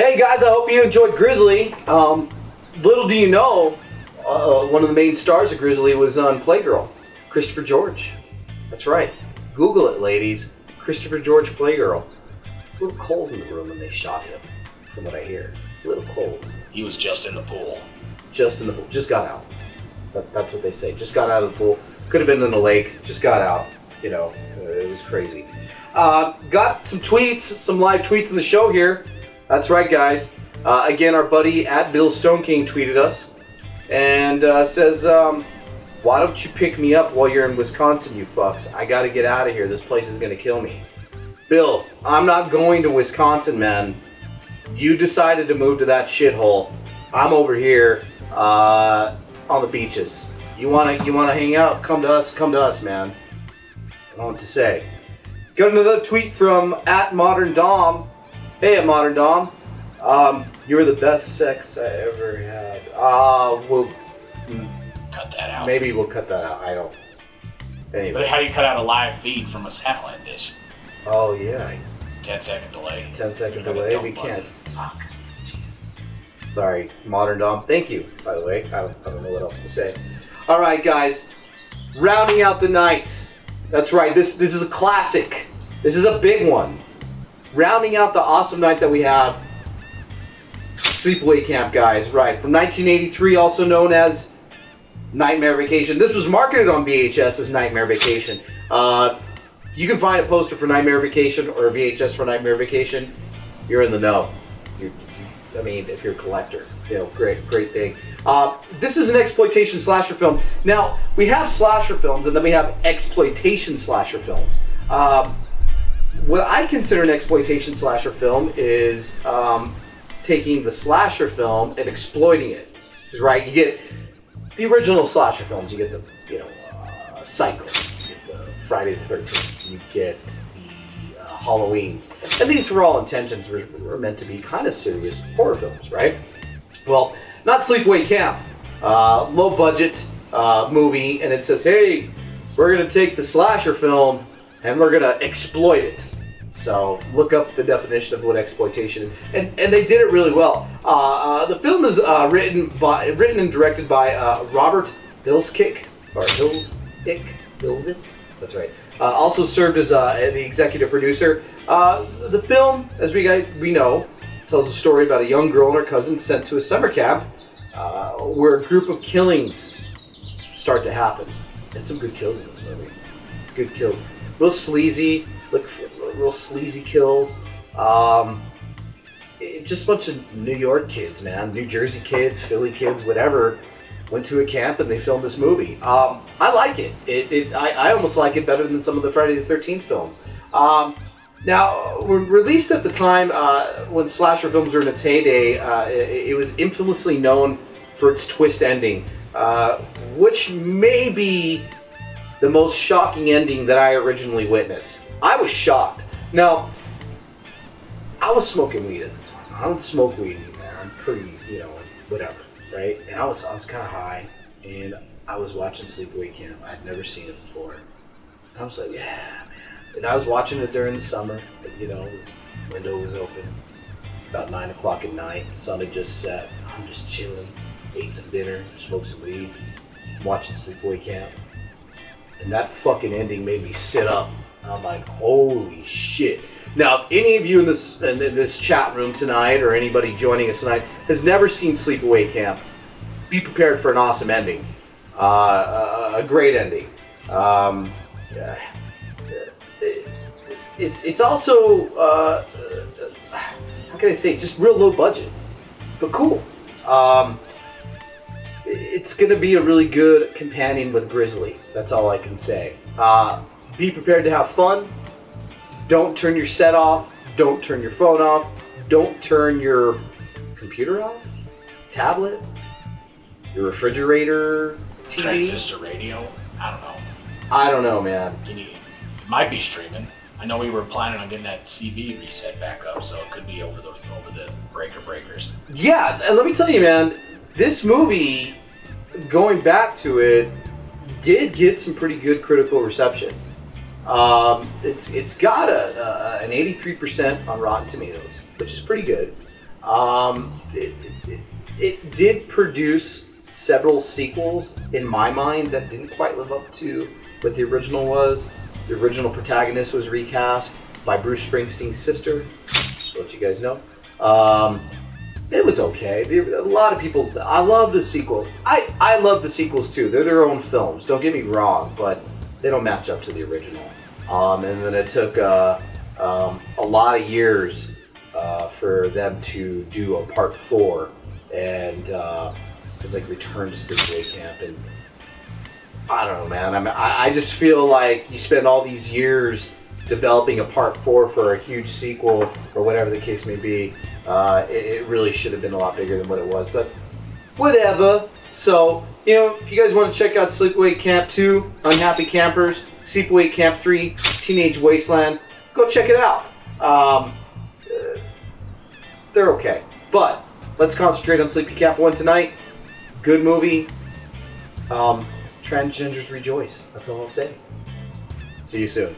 Hey guys, I hope you enjoyed Grizzly. Um, little do you know, uh, one of the main stars of Grizzly was on Playgirl, Christopher George. That's right. Google it, ladies. Christopher George Playgirl. A little cold in the room when they shot him, from what I hear. A little cold. He was just in the pool. Just in the pool. Just got out. That, that's what they say. Just got out of the pool. Could have been in the lake. Just got out. You know, it was crazy. Uh, got some tweets, some live tweets in the show here. That's right, guys. Uh, again, our buddy at Bill Stone King tweeted us and uh, says, um, "Why don't you pick me up while you're in Wisconsin, you fucks? I got to get out of here. This place is gonna kill me." Bill, I'm not going to Wisconsin, man. You decided to move to that shithole. I'm over here uh, on the beaches. You wanna you wanna hang out? Come to us. Come to us, man. I don't know what to say. Got another tweet from at Modern Dom. Hey, Modern Dom. Um, you were the best sex I ever had. Uh, we'll Cut that out. maybe we'll cut that out. I don't. But how do you cut out a live feed from a satellite dish? Oh yeah, 10 second delay. 10 second delay. We can't. Sorry, Modern Dom. Thank you, by the way. I don't, I don't know what else to say. All right, guys. Rounding out the night. That's right. This this is a classic. This is a big one. Rounding out the awesome night that we have. Sleepaway Camp, guys. Right from 1983, also known as Nightmare Vacation. This was marketed on VHS as Nightmare Vacation. Uh, you can find a poster for Nightmare Vacation or a VHS for Nightmare Vacation. You're in the know. You're, I mean, if you're a collector, you know, great, great thing. Uh, this is an exploitation slasher film. Now we have slasher films, and then we have exploitation slasher films. Um, what I consider an exploitation slasher film is um, taking the slasher film and exploiting it. Right? You get the original slasher films. You get the you know uh, Psycho, the Friday the Thirteenth. You get the uh, Halloweens, and these, for all intentions, were, were meant to be kind of serious horror films, right? Well, not Sleepaway Camp, uh, low budget uh, movie, and it says, hey, we're gonna take the slasher film and we're gonna exploit it. So look up the definition of what exploitation is, and and they did it really well. Uh, uh, the film is uh, written by written and directed by uh, Robert Hilskick or Hilskick Hiltzik. That's right. Uh, also served as uh, the executive producer. The film, as we we know, tells a story about a young girl and her cousin sent to a summer camp where a group of killings start to happen. And some good kills in this movie. Good kills. Real sleazy, look, real sleazy kills. Um, just a bunch of New York kids, man. New Jersey kids, Philly kids, whatever. Went to a camp and they filmed this movie. Um, I like it. It, it I, I almost like it better than some of the Friday the Thirteenth films. Um, now, released at the time uh, when slasher films were in its heyday, uh, it, it was infamously known for its twist ending, uh, which may be the most shocking ending that I originally witnessed. I was shocked. Now, I was smoking weed at the time. I don't smoke weed anymore. I'm pretty, you know, whatever, right? And I was, I was kind of high, and I was watching Sleepaway Camp. I'd never seen it before. I was like, yeah, man. And I was watching it during the summer. You know, the window was open. About nine o'clock at night. Sun had just set. I'm just chilling. Ate some dinner. Smoked some weed. Watching Sleepaway Camp. And that fucking ending made me sit up. I'm like, holy shit. Now, if any of you in this in this chat room tonight, or anybody joining us tonight, has never seen Sleepaway Camp, be prepared for an awesome ending. Uh, a, great ending. Um, it's it's also uh, uh, how can I say just real low budget, but cool. Um, it's gonna be a really good companion with Grizzly. That's all I can say. Uh, be prepared to have fun. Don't turn your set off. Don't turn your phone off. Don't turn your computer off, tablet, your refrigerator, TV. Transistor radio. I don't know. I don't know, man. Can you? Might be streaming. I know we were planning on getting that CB reset back up, so it could be over the over the breaker breakers. Yeah, and let me tell you, man, this movie, going back to it, did get some pretty good critical reception. Um, it's it's got a, a an 83% on Rotten Tomatoes, which is pretty good. Um, it, it, it did produce several sequels in my mind that didn't quite live up to what the original was. The original protagonist was recast by Bruce Springsteen's sister, let you guys know. Um, it was okay. A lot of people. I love the sequels. I I love the sequels too. They're their own films. Don't get me wrong, but they don't match up to the original. Um, and then it took uh, um, a lot of years uh, for them to do a part four, and uh, it was like returns to Sleepaway Camp, and I don't know, man. I, mean, I I just feel like you spend all these years developing a part four for a huge sequel or whatever the case may be. Uh, it, it really should have been a lot bigger than what it was, but whatever. So, you know, if you guys want to check out Sleepaway Camp 2, Unhappy Campers, Sleepaway Camp 3, Teenage Wasteland, go check it out. Um, uh, they're okay. But let's concentrate on Sleepy Camp 1 tonight. Good movie. Um, transgenders rejoice. That's all I'll say. See you soon.